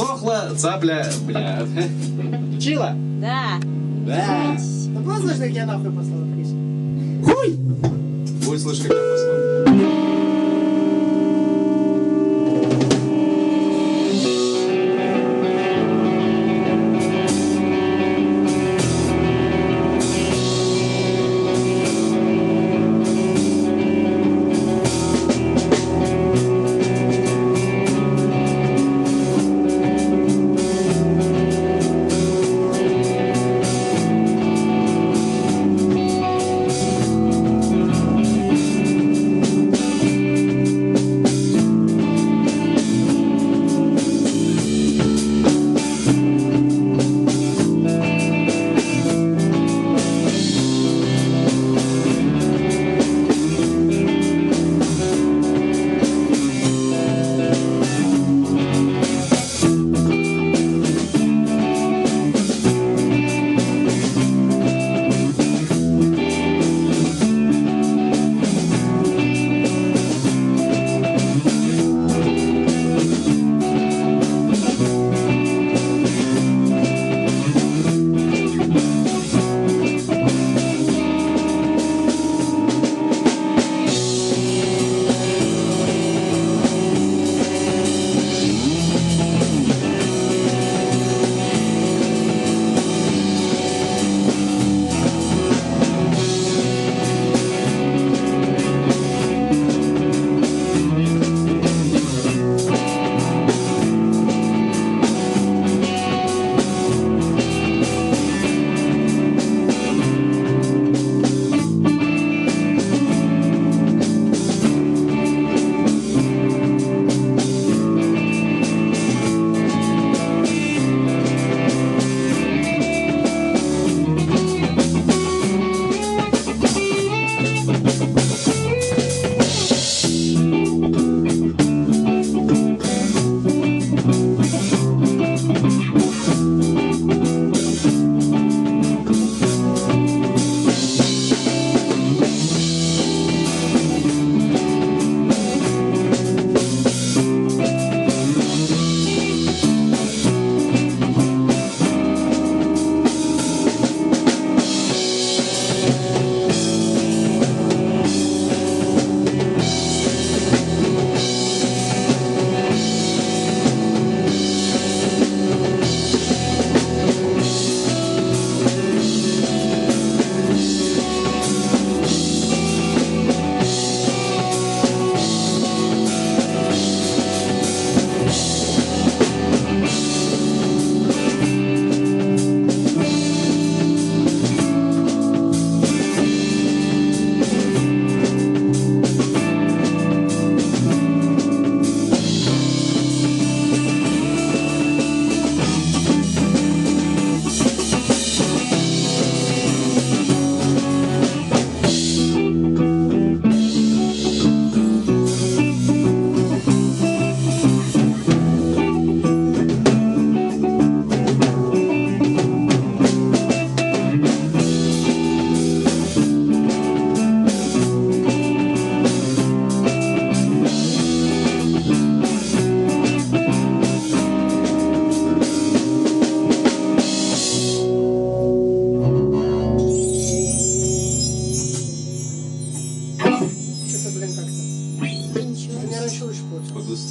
Сохла цапля, бля. Чила? Да. Да. Было слышно, как я нахуй послал, Крис? Хуй слышь, как я послал.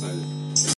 excited.